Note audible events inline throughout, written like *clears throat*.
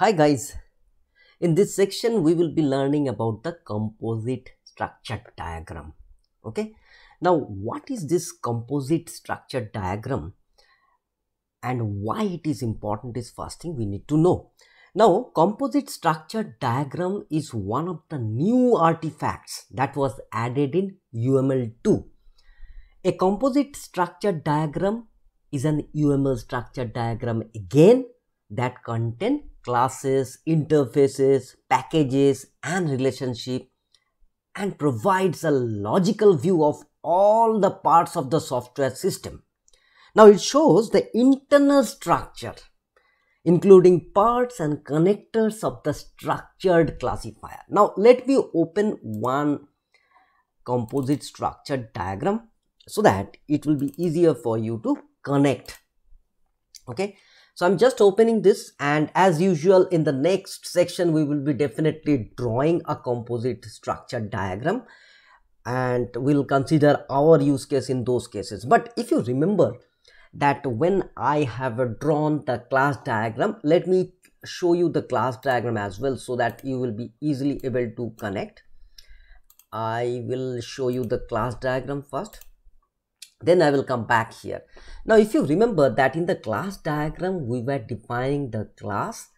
Hi guys, in this section we will be learning about the composite structure diagram. Okay, now what is this composite structure diagram and why it is important is first thing we need to know. Now composite structure diagram is one of the new artifacts that was added in UML 2. A composite structure diagram is an UML structure diagram again that contain classes, interfaces, packages and relationship and provides a logical view of all the parts of the software system. Now it shows the internal structure including parts and connectors of the structured classifier. Now let me open one composite structure diagram so that it will be easier for you to connect. Okay, so I'm just opening this and as usual in the next section we will be definitely drawing a composite structure diagram and we'll consider our use case in those cases. But if you remember that when I have drawn the class diagram, let me show you the class diagram as well so that you will be easily able to connect. I will show you the class diagram first then I will come back here. Now, if you remember that in the class diagram, we were defining the class,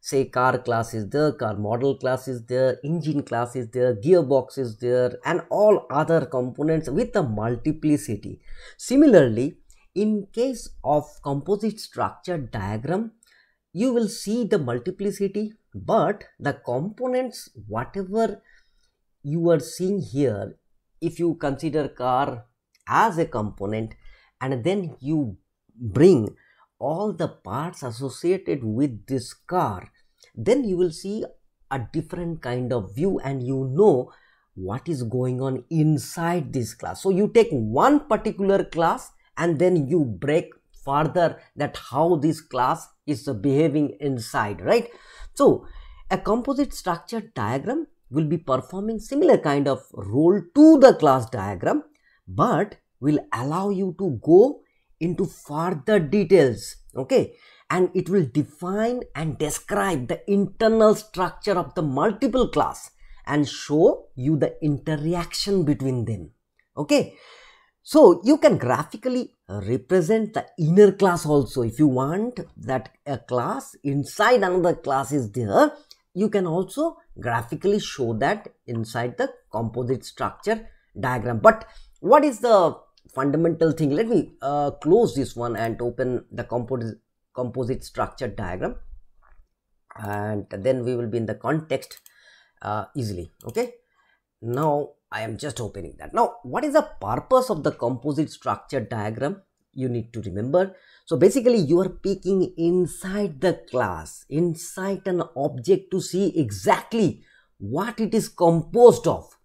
say car class is there, car model class is there, engine class is there, gearbox is there, and all other components with a multiplicity. Similarly, in case of composite structure diagram, you will see the multiplicity, but the components, whatever you are seeing here, if you consider car as a component and then you bring all the parts associated with this car then you will see a different kind of view and you know what is going on inside this class. So you take one particular class and then you break further that how this class is behaving inside right? So a composite structure diagram will be performing similar kind of role to the class diagram but will allow you to go into further details okay? And it will define and describe the internal structure of the multiple class and show you the interaction between them okay? So you can graphically represent the inner class also. If you want that a class inside another class is there you can also graphically show that inside the composite structure diagram. But what is the fundamental thing? Let me uh, close this one and open the composite composite structure diagram. And then we will be in the context uh, easily okay? Now i am just opening that. Now what is the purpose of the composite structure diagram? You need to remember. So basically you are peeking inside the class inside an object to see exactly what it is composed of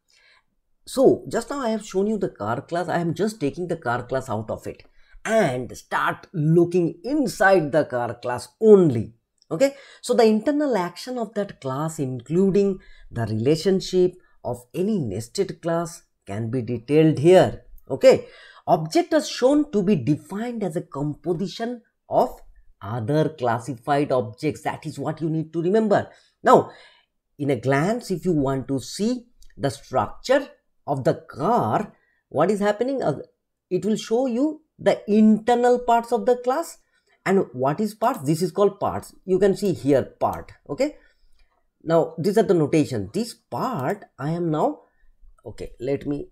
so just now I have shown you the car class. I am just taking the car class out of it and start looking inside the car class only. Okay. So the internal action of that class including the relationship of any nested class can be detailed here. Okay. Object is shown to be defined as a composition of other classified objects. That is what you need to remember. Now, in a glance, if you want to see the structure of the car what is happening uh, it will show you the internal parts of the class. And what is parts? This is called parts. You can see here part okay? Now these are the notation. This part i am now okay let me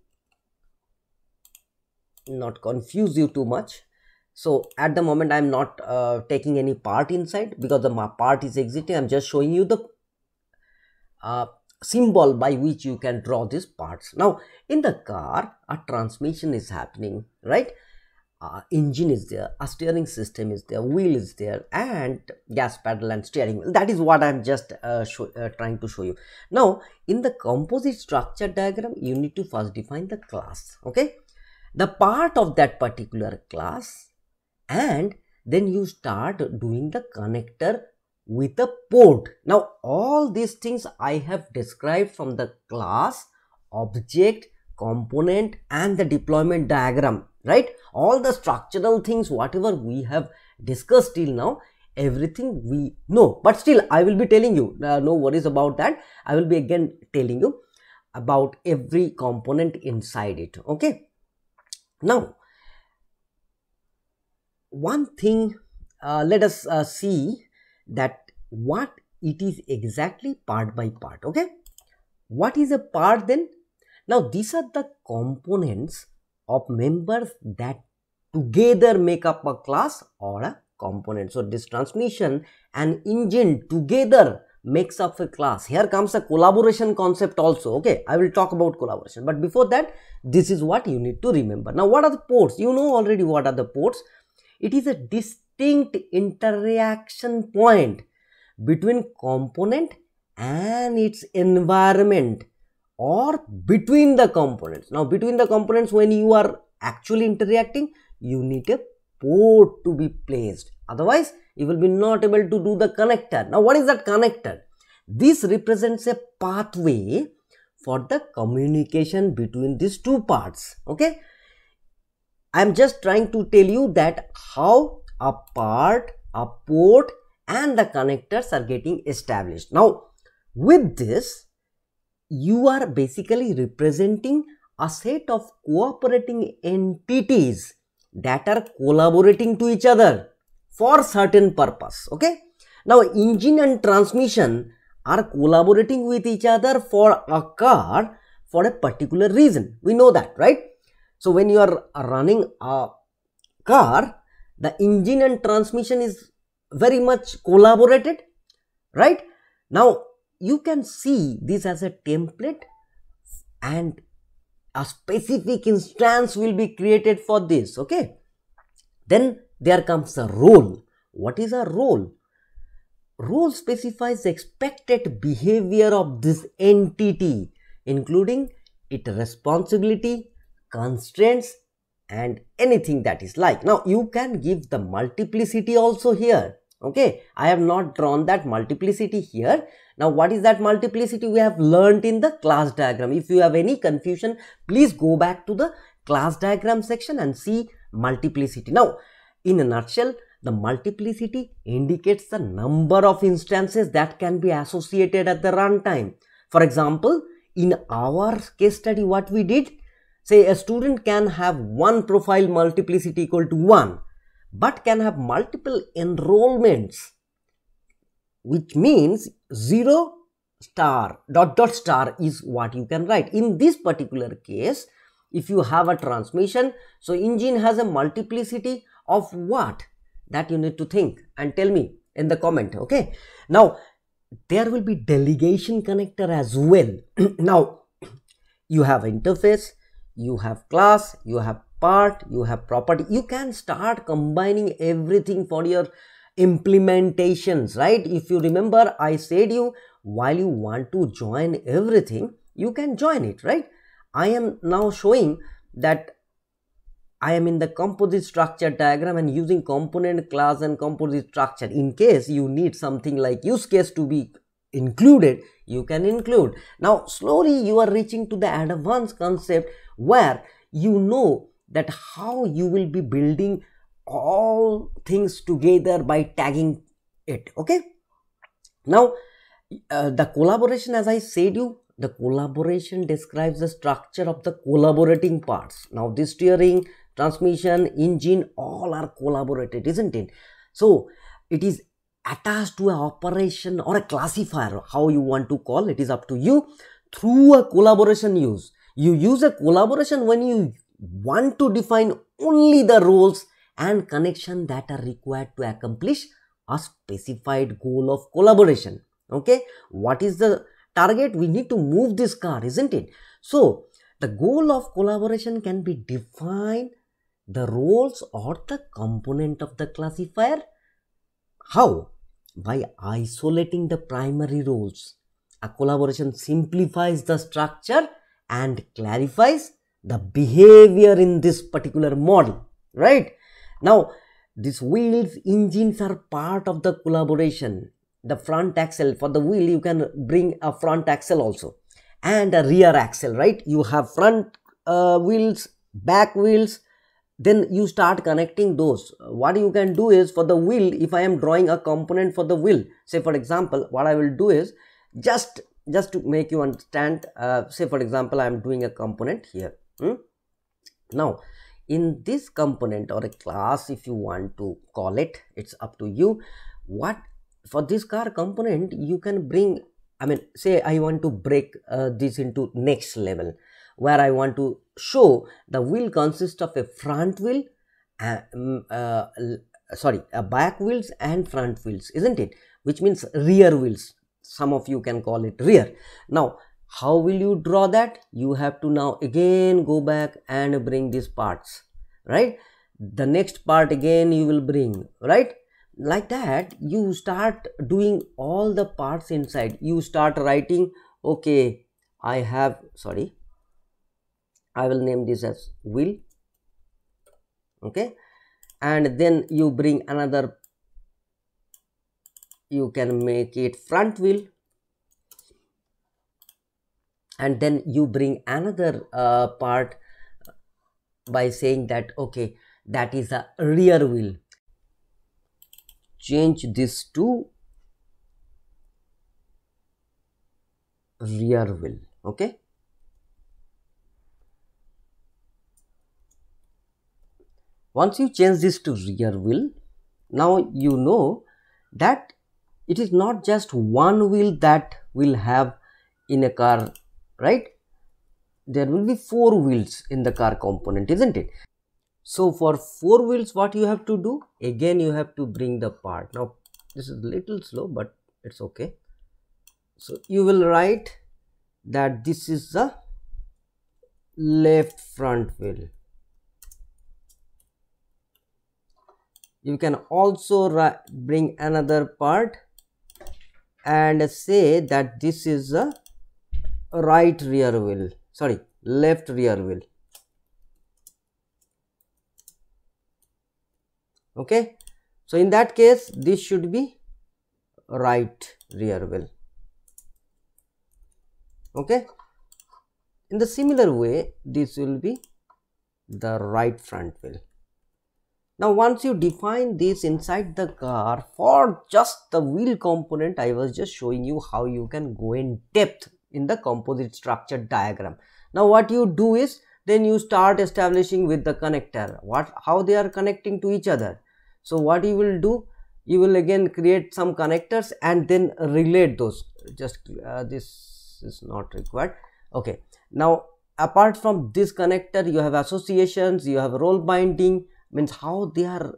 not confuse you too much. So at the moment i'm not uh, taking any part inside because the part is exiting. I'm just showing you the uh, symbol by which you can draw these parts. Now, in the car, a transmission is happening, right? Uh, engine is there, a steering system is there, wheel is there, and gas pedal and steering wheel. That is what I'm just uh, uh, trying to show you. Now, in the composite structure diagram, you need to first define the class, okay? The part of that particular class, and then you start doing the connector with a port. Now, all these things I have described from the class, object, component and the deployment diagram, right? All the structural things, whatever we have discussed till now, everything we know but still i will be telling you uh, no worries about that i will be again telling you about every component inside it okay now one thing uh, let us uh, see that what it is exactly part by part okay? What is a part then? Now these are the components of members that together make up a class or a component. So this transmission and engine together makes up a class. Here comes a collaboration concept also okay? I will talk about collaboration. But before that this is what you need to remember. Now what are the ports? You know already what are the ports. It is a distinct interaction point between component and its environment or between the components now between the components when you are actually interacting you need a port to be placed otherwise you will be not able to do the connector. Now what is that connector? This represents a pathway for the communication between these two parts. Okay. I am just trying to tell you that how a part, a port and the connectors are getting established. Now with this you are basically representing a set of cooperating entities that are collaborating to each other for certain purpose okay? Now engine and transmission are collaborating with each other for a car for a particular reason. We know that right? So when you are running a car the engine and transmission is very much collaborated right now you can see this as a template and a specific instance will be created for this okay then there comes a role. What is a role? Role specifies the expected behavior of this entity, including its responsibility, constraints, and anything that is like. Now, you can give the multiplicity also here. Okay, I have not drawn that multiplicity here. Now, what is that multiplicity we have learned in the class diagram? If you have any confusion, please go back to the class diagram section and see multiplicity. Now, in a nutshell, the multiplicity indicates the number of instances that can be associated at the runtime. For example, in our case study, what we did, say a student can have one profile multiplicity equal to 1, but can have multiple enrollments, which means 0 star dot dot star is what you can write. In this particular case, if you have a transmission, so engine has a multiplicity of what? That you need to think and tell me in the comment okay? Now there will be delegation connector as well. *clears throat* Now you have interface you have class you have part you have property you can start combining everything for your implementations right if you remember i said you while you want to join everything you can join it right i am now showing that I am in the composite structure diagram and using component class and composite structure. In case you need something like use case to be included, you can include. Now, slowly you are reaching to the advanced concept where you know that how you will be building all things together by tagging it. Okay. Now, uh, the collaboration as I said you, the collaboration describes the structure of the collaborating parts. Now, this steering, transmission, engine, all are collaborated, isn't it? So it is attached to an operation or a classifier, how you want to call it is up to you through a collaboration use. You use a collaboration when you want to define only the roles and connection that are required to accomplish a specified goal of collaboration. Okay, what is the target? We need to move this car, isn't it? So, the goal of collaboration can be defined the roles or the component of the classifier? How? By isolating the primary roles. A collaboration simplifies the structure and clarifies the behavior in this particular model, right? Now, these wheels, engines are part of the collaboration. The front axle, for the wheel, you can bring a front axle also and a rear axle, right? You have front uh, wheels, back wheels, then you start connecting those what you can do is for the wheel if i am drawing a component for the wheel say for example what i will do is just just to make you understand uh, say for example i am doing a component here hmm? now in this component or a class if you want to call it it's up to you. What for this car component you can bring i mean say i want to break uh, this into next level where i want to show the wheel consists of a front wheel uh, uh, sorry a back wheels and front wheels isn't it? Which means rear wheels some of you can call it rear. Now how will you draw that? You have to now again go back and bring these parts right? The next part again you will bring right? Like that you start doing all the parts inside. You start writing okay i have sorry i will name this as wheel okay? And then you bring another you can make it front wheel. And then you bring another uh, part by saying that okay that is a rear wheel. Change this to rear wheel okay? Once you change this to rear wheel now you know that it is not just one wheel that will have in a car right? There will be four wheels in the car component isn't it? So for four wheels what you have to do? Again you have to bring the part. Now this is a little slow but it's okay. So you will write that this is the left front wheel. You can also bring another part and say that this is a right rear wheel. Sorry left rear wheel. Okay? So in that case this should be right rear wheel. Okay? In the similar way this will be the right front wheel now once you define this inside the car for just the wheel component, I was just showing you how you can go in depth in the composite structure diagram. Now what you do is then you start establishing with the connector what how they are connecting to each other. So what you will do you will again create some connectors and then relate those just uh, this is not required okay now apart from this connector you have associations you have role binding means how they are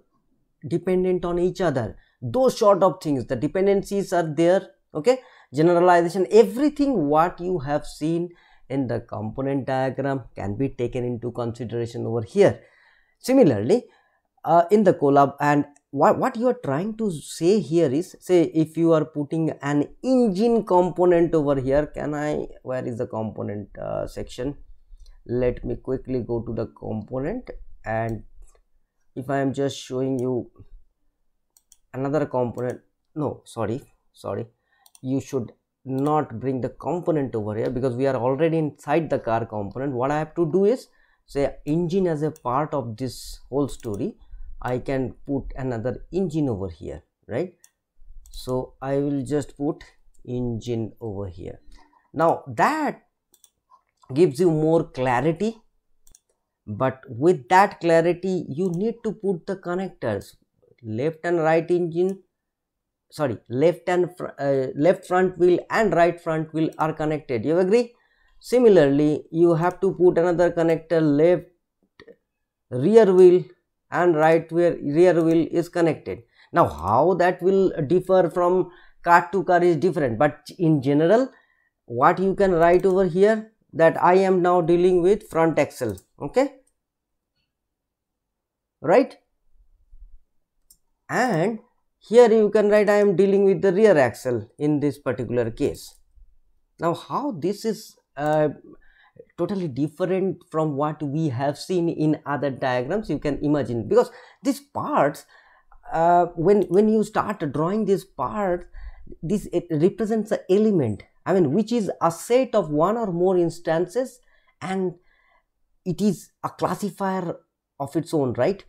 dependent on each other. Those sort of things the dependencies are there okay? Generalization everything what you have seen in the component diagram can be taken into consideration over here. Similarly uh, in the collab and what, what you are trying to say here is say if you are putting an engine component over here can i where is the component uh, section? Let me quickly go to the component and if i am just showing you another component no sorry sorry. You should not bring the component over here because we are already inside the car component. What i have to do is say engine as a part of this whole story i can put another engine over here right? So i will just put engine over here. Now that gives you more clarity but with that clarity you need to put the connectors. Left and right engine sorry left and uh, left front wheel and right front wheel are connected. You agree? Similarly you have to put another connector left rear wheel and right where rear wheel is connected. Now how that will differ from car to car is different. But in general what you can write over here that I am now dealing with front axle okay? Right? And here you can write I am dealing with the rear axle in this particular case. Now how this is uh, totally different from what we have seen in other diagrams you can imagine. Because these parts uh, when when you start drawing these parts this it represents an element. I mean, which is a set of one or more instances and it is a classifier of its own right?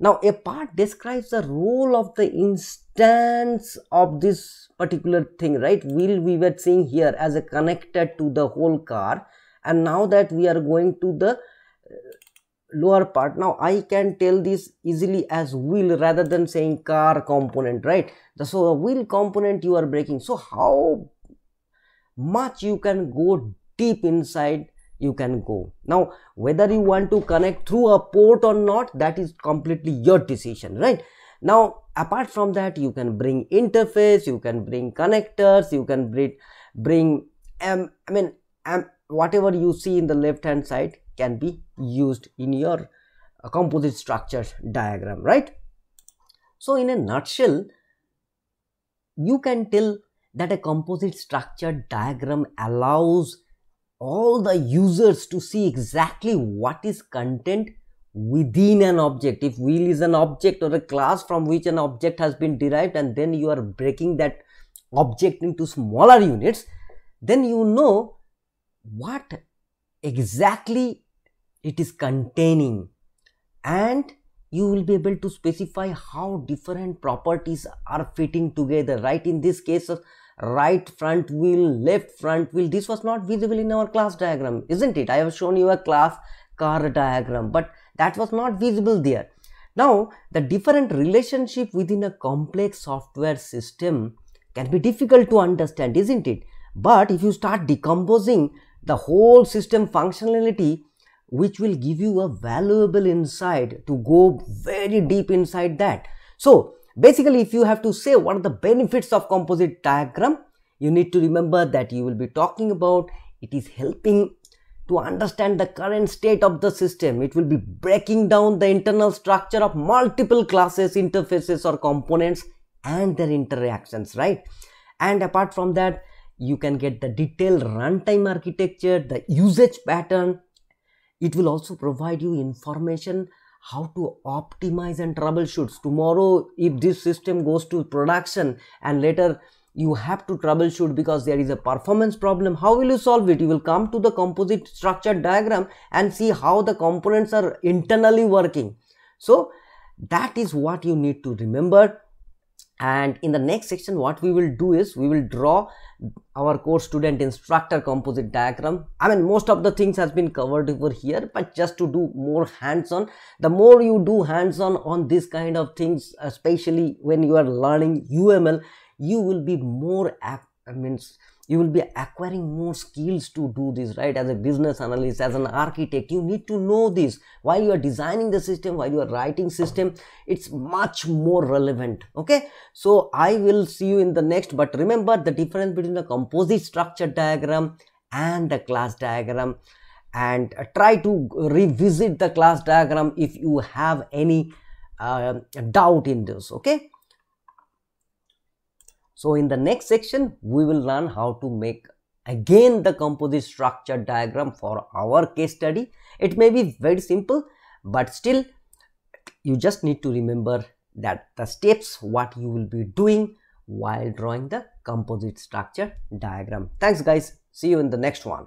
Now a part describes the role of the instance of this particular thing right? Wheel we were seeing here as a connected to the whole car and now that we are going to the uh, lower part. Now i can tell this easily as wheel rather than saying car component right? So a wheel component you are breaking. So how much you can go deep inside you can go. Now whether you want to connect through a port or not that is completely your decision right? Now apart from that you can bring interface you can bring connectors you can bring bring um, i mean um, whatever you see in the left hand side can be used in your uh, composite structure diagram right? So in a nutshell you can tell that a composite structure diagram allows all the users to see exactly what is content within an object. If wheel is an object or a class from which an object has been derived and then you are breaking that object into smaller units then you know what exactly it is containing. And you will be able to specify how different properties are fitting together. Right in this case right front wheel left front wheel. This was not visible in our class diagram isn't it? I have shown you a class car diagram but that was not visible there. Now the different relationship within a complex software system can be difficult to understand isn't it? But if you start decomposing the whole system functionality which will give you a valuable insight to go very deep inside that. So Basically, if you have to say what are the benefits of composite diagram, you need to remember that you will be talking about it is helping to understand the current state of the system. It will be breaking down the internal structure of multiple classes, interfaces or components and their interactions, right? And apart from that, you can get the detailed runtime architecture, the usage pattern. It will also provide you information how to optimize and troubleshoot tomorrow if this system goes to production and later you have to troubleshoot because there is a performance problem how will you solve it? You will come to the composite structure diagram and see how the components are internally working. So that is what you need to remember and in the next section what we will do is we will draw our course student instructor composite diagram. I mean most of the things has been covered over here but just to do more hands-on. The more you do hands-on on this kind of things especially when you are learning uml you will be more i mean you will be acquiring more skills to do this right? As a business analyst as an architect you need to know this. While you are designing the system while you are writing system it's much more relevant okay? So i will see you in the next but remember the difference between the composite structure diagram and the class diagram. And try to revisit the class diagram if you have any uh, doubt in this okay so in the next section, we will learn how to make again the composite structure diagram for our case study. It may be very simple, but still you just need to remember that the steps what you will be doing while drawing the composite structure diagram. Thanks guys. See you in the next one.